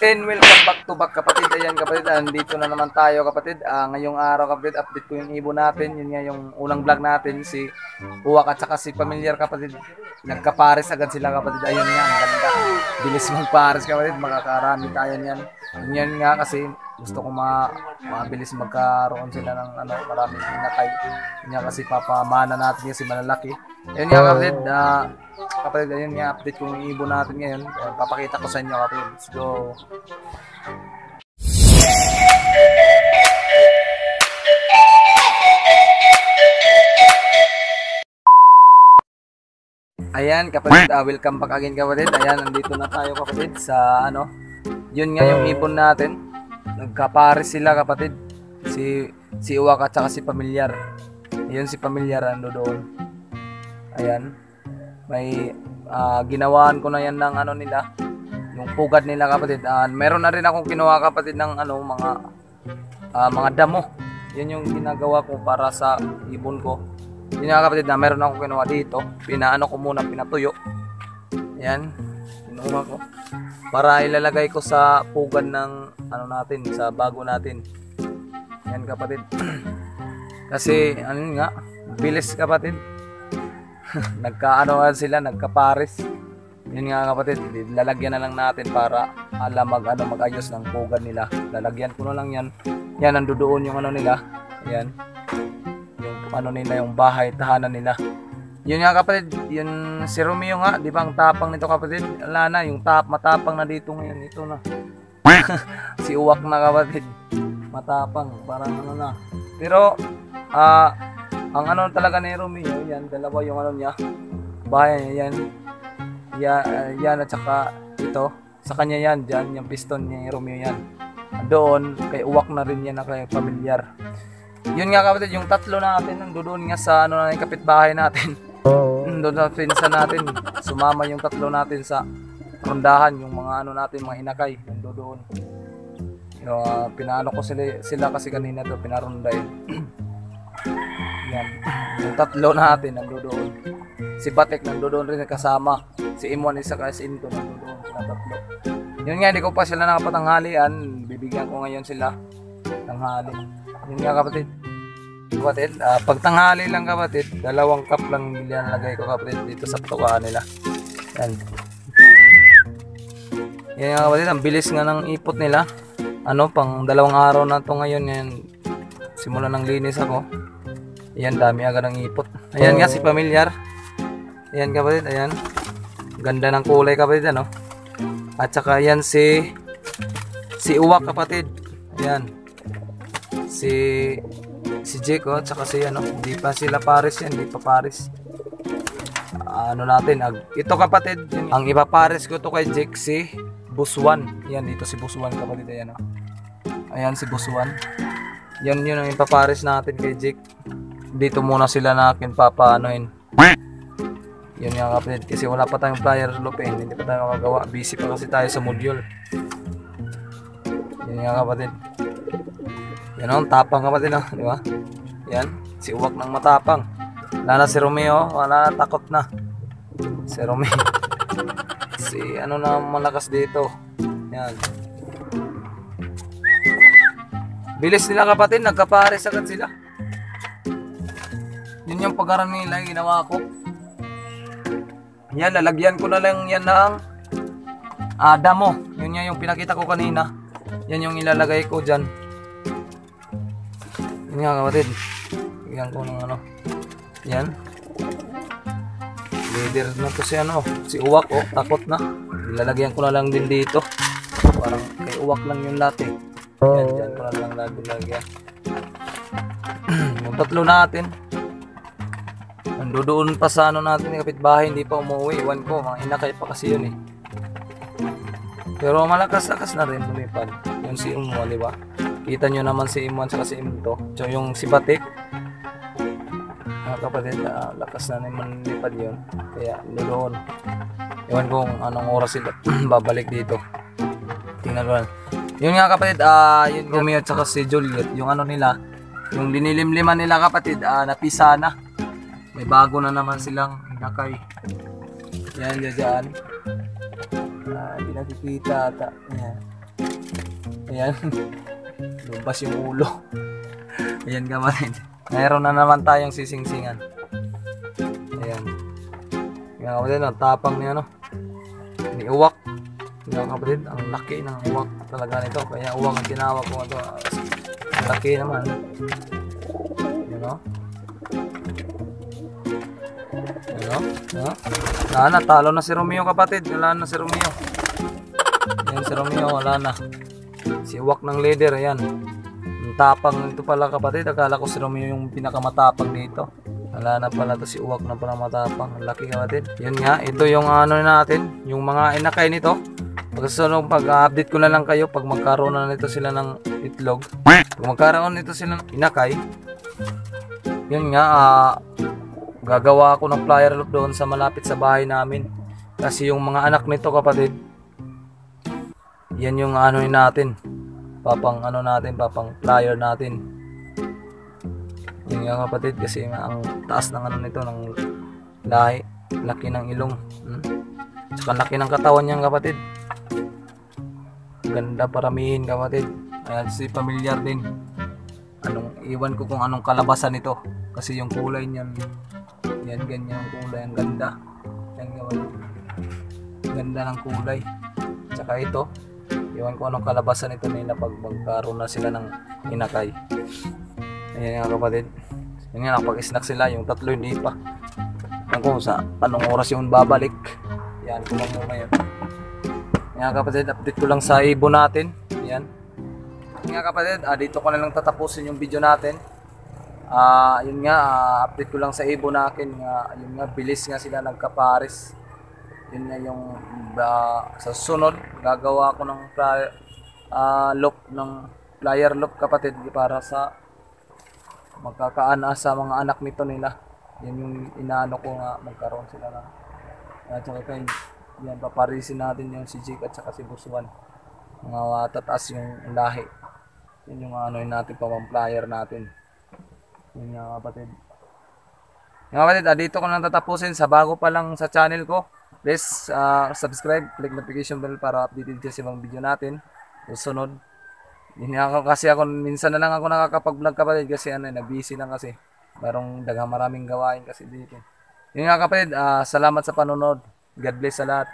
And welcome back to back kapatid. Ayan kapatid, andito na naman tayo kapatid. Ah, ngayong araw kapatid, update ko yung ibon natin. Yun nga yung unang vlog natin, si Uwak at saka si Familiar kapatid. Nagkapares agad sila kapatid. Ayun nga, ang ganda. Bilis magpares kapatid, makakarami tayo niyan. Yun nga kasi gusto ko ma mabilis magkaroon sila ng ano, maraming inakay. Yun nga kasi papamana natin kasi malalaki. Ayun nga kapatid, ah, kapatid, ayun nga, update ko yung ibon natin ngayon. Papakita ko sa inyo kapatid. Let's go. Ayan kapatid, ah, welcome back again kapatid. Ayan, nandito na tayo kapatid sa ano. Yun nga yung ibon natin. Nagkapares sila kapatid. Si si Uwak at saka si Pamilyar. Ayun si Pamilyar ando doon. Ayan. May ah, ginawaan ko na yan ng ano nila. Yung pugad nila kapatid. Ah, meron na rin akong kinuha kapatid ng ano mga ah, mga damo. Yan yung ginagawa ko para sa ibon ko. Yun nga kapatid na meron akong kinuha dito. Pinaano ko muna, pinatuyo. Yan. Kinuha ko. Para ilalagay ko sa pugad ng ano natin, sa bago natin. Yan kapatid. Kasi ano nga, bilis kapatid. Nagkaano sila, nagkapares. Yun nga kapatid, lalagyan na lang natin para alam mag ano magayos ng pugad nila. Lalagyan ko na lang yan. Yan nandoon yung ano nila. Yan. Yung ano nila, yung bahay, tahanan nila. Yun nga kapatid, yun si Romeo nga, di ba ang tapang nito kapatid? Wala na, yung tap, matapang na dito ngayon, ito na. si Uwak na kapatid. Matapang, parang ano na. Pero, ah, ang ano talaga ni Romeo, yan, dalawa yung ano niya. Bahay niya, yan. Ya, ah, yan at saka ito. Sa kanya yan, dyan, yung piston niya, ni Romeo yan. Doon, kay Uwak na rin yan na kay pamilyar. Yun nga kapatid, yung tatlo natin, nandoon nga sa ano na kapitbahay natin. Doon sa pinsa natin, sumama yung tatlo natin sa rondahan, yung mga ano natin, mga inakay, nandoon. Yung, ah, pinaano ko sila, sila kasi kanina to, pinaronda eh. Yan. Yung tatlo natin, nandoon. Si Batek nandoon rin kasama. Si Imon isa ka si Into nandoon sila tatlo. Yun nga, hindi ko pa sila nakapatanghalian. Bibigyan ko ngayon sila tanghali. Yun nga kapatid. Kapatid, ah, pag tanghali lang kapatid, dalawang cup lang nilalagay ko kapatid dito sa tuwaan nila. Yan. Yan nga kapatid, ang bilis nga ng ipot nila. Ano, pang dalawang araw na to ngayon. Yan. Simula ng linis ako. Ayan, dami agad ng ipot. Ayan nga si pamilyar. Ayan kapatid, ayan. Ganda ng kulay kapatid, ano. At saka ayan si si Uwak kapatid. Ayan. Si si Jake oh, at saka si ano, hindi pa sila pares yan, hindi pa pares. Ano natin, ag, ito kapatid, yun, ang ipapares ko to kay Jake si Buswan. Yan dito si Buswan kapatid, ayan oh. Ayan si Buswan. Yan yun ang ipapares natin kay Jake. Dito muna sila na akin papaanohin. Yun nga kapatid, kasi wala pa tayong flyer lupin, hindi pa tayo makagawa. Busy pa kasi tayo sa module. Yun nga kapatid. Yan ang tapang kapatid, no? di ba? Yan, si Uwak ng matapang. Wala na si Romeo, wala na, takot na. Si Romeo. si ano na malakas dito. Yan. Bilis nila kapatid, nagkapares agad sila. Yun yung pag-aral nila, ginawa ko. Yan, lalagyan ko na lang yan ng ah, damo. Yun nga yung pinakita ko kanina. Yan yung ilalagay ko dyan. Yun nga kapatid. Yan ko ng ano. Yan. Leader na to si ano. Si Uwak oh. Takot na. Ilalagyan ko na lang din dito. Parang kay Uwak lang yung lahat eh. Yan, dyan ko na lang lagi lagyan. yung tatlo natin. Nandoon pa sa ano natin yung kapitbahay, hindi pa umuwi. Iwan ko, mga inakay pa kasi yun eh. Pero malakas-lakas na rin lumipad. Yung si Umo, di ba? Kita nyo naman si Imon sa si Imto. So yung si Batik, mga kapatid, ah, lakas na naman lipad yun. Kaya doon. Iwan kung anong oras sila babalik dito. Tingnan ko lang. Yun nga kapatid, ah, yun Romeo at saka si Juliet, yung ano nila, yung dinilimliman nila kapatid, ah, napisa na. May bago na naman silang nakay. Yan, dyan, dyan. Ah, hindi nakikita ata. Yan. Ayan. Lumabas yung ulo. Ayan kapatid. Mayroon na naman tayong sisingsingan. Ayan. Yan kapatid, ang tapang ni ano. Ni uwak. Yan kapatid, ang laki ng uwak talaga nito. Kaya uwak ang tinawag ko ito. Ang laki naman. Yan o. Yan o. Yan. Wala na, talo na si Romeo kapatid. Wala na si Romeo. Yan si Romeo, wala na. Si uwak ng leader, ayan. Ang tapang nito pala kapatid. Akala ko si Romeo yung pinakamatapang dito. Wala na pala to si Uwak na pala matapang. Ang laki kapatid. Yun nga, ito yung ano natin, yung mga inakay nito. Pagkasunod, pag-update ko na lang kayo pag magkaroon na nito sila ng itlog. Pag magkaroon nito sila ng inakay, yun nga, ah, gagawa ako ng flyer loop doon sa malapit sa bahay namin. Kasi yung mga anak nito kapatid, yan yung ano natin. Papang ano natin, papang flyer natin. Yun nga kapatid kasi ang taas ng ano nito ng lahi, laki ng ilong. Hmm? Tsaka laki ng katawan niyan kapatid. Ganda paramihin kapatid. Ayan si familiar din. Anong iwan ko kung anong kalabasan nito kasi yung kulay niyan yan ganyan ang kulay ang ganda. Kapatid. Ganda ng kulay. Tsaka ito, iwan ko anong kalabasan nito nila pag magkaroon na sila ng inakay. Ayan nga kapatid. Yun nga, nakapag-snack sila. Yung tatlo hindi pa. Yan ko sa anong oras yung babalik. Yan ko lang muna yun. Yan nga kapatid, update ko lang sa ibon natin. Yan. Yan nga kapatid, ah, dito ko na lang tatapusin yung video natin. Ah, yun nga, ah, update ko lang sa ibon natin. Nga, yun nga, bilis nga sila nagkapares. Yun nga yung ah, sa sunod, gagawa ko ng fly- ah, loop ng flyer loop kapatid para sa magkakaana sa mga anak nito nila. Yan yung inaano ko nga magkaroon sila na. At saka kay yan paparisin natin yung si Jake at saka si Buswan. Mga uh, tataas yung lahi. Yan yung ano yun natin pamamplayer natin. Yun nga kapatid. Yung kapatid, ah, dito ko na tatapusin sa bago pa lang sa channel ko. Please ah, subscribe, click notification bell para updated kayo sa ibang video natin. Susunod. Hindi ako kasi ako minsan na lang ako nakakapag-vlog kapatid kasi ano, na busy lang kasi. Merong daghang maraming gawain kasi dito. Yun nga kapatid, ah, salamat sa panonood. God bless sa lahat.